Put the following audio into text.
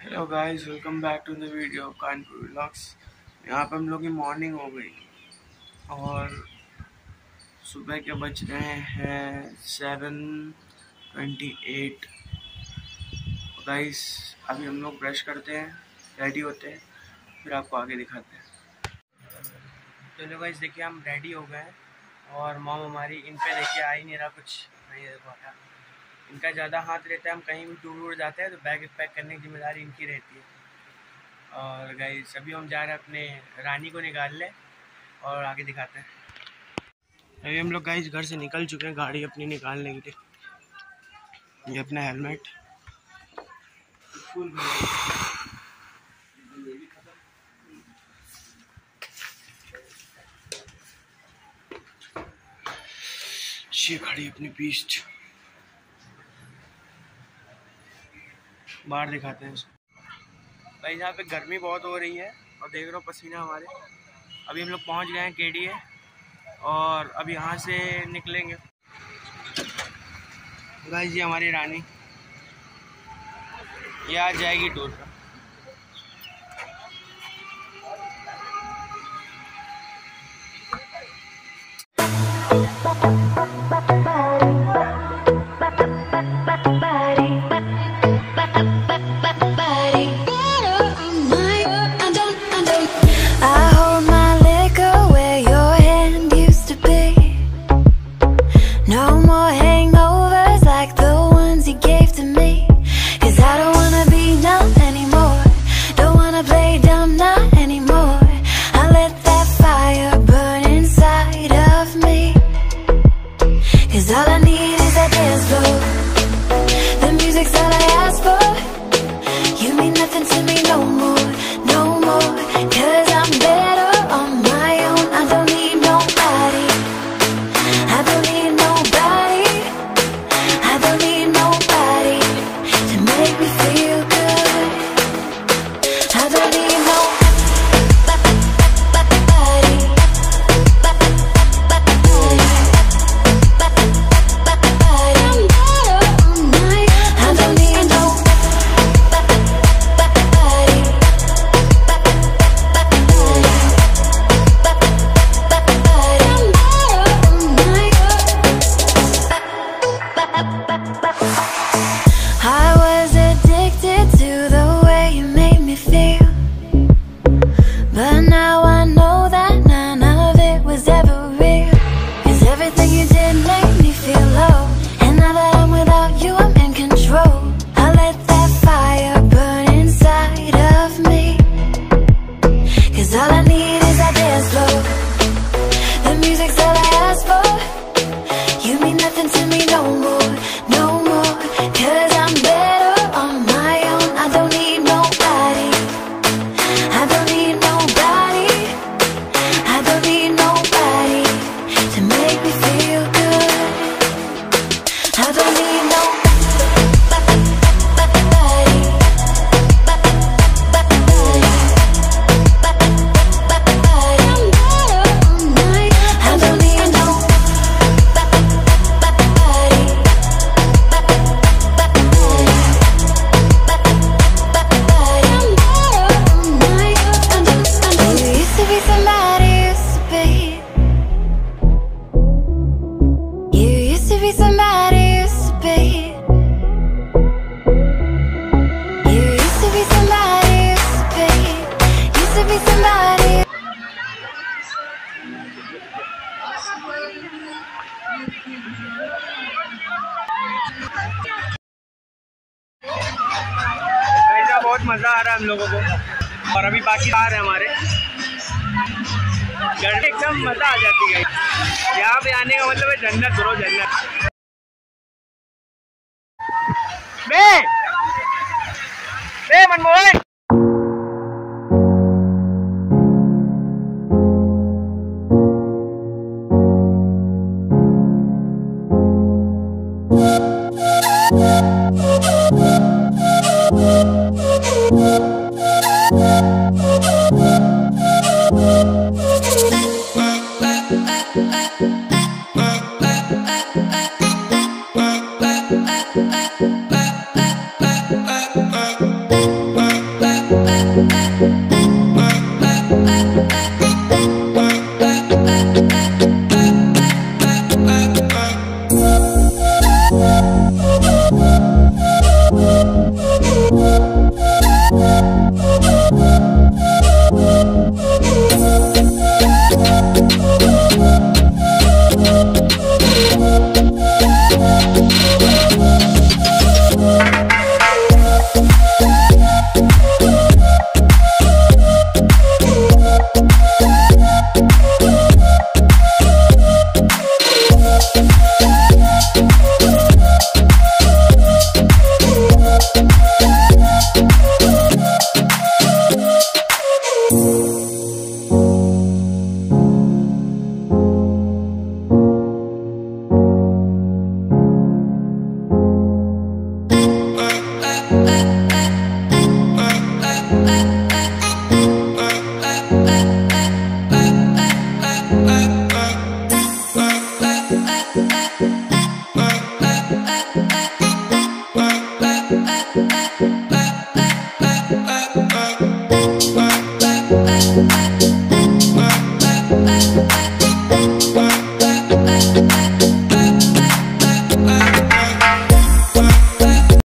Hello guys welcome back to the video Kanpur vlogs यहाँ पे हम लोग की मॉर्निंग हो गई। और सुबह के बज रहे हैं सेवन ट्वेंटी एट गाइस अभी हम लोग ब्रश करते हैं रेडी होते हैं, फिर आपको आगे दिखाते हैं। चलो गाइस देखिए हम रेडी हो गए हैं। और मॉम हमारी इन पे देखिए आ ही नहीं रहा कुछ। नहीं देखो इनका ज़्यादा हाथ रहता है, हम कहीं भी टूर वूर जाते हैं तो बैग पैक करने की ज़िम्मेदारी इनकी रहती है। और गई सभी हम जा रहे हैं अपने रानी को निकाल लें और आगे दिखाते हैं। अभी हम लोग गाइस घर से निकल चुके हैं, गाड़ी अपनी निकालने के लिए। ये अपना हेलमेट। ये खड़ी अपनी पीस्ट बाहर दिखाते हैं उसको। भाई यहाँ पे गर्मी बहुत हो रही है और देख रहे हो पसीना हमारे। अभी हम लोग पहुँच गए हैं के डी ए और अब यहाँ से निकलेंगे। भाई जी हमारी रानी। ये आ जाएगी टूर पर no more. बहुत मज़ा आ रहा है हम लोगों को। और अभी बाकी आ रहे हैं हमारे। गर्मी एकदम मज़ा आ जाती है। यहाँ पे आने का मतलब है जन्नत रो जन्नत। मनमोहन!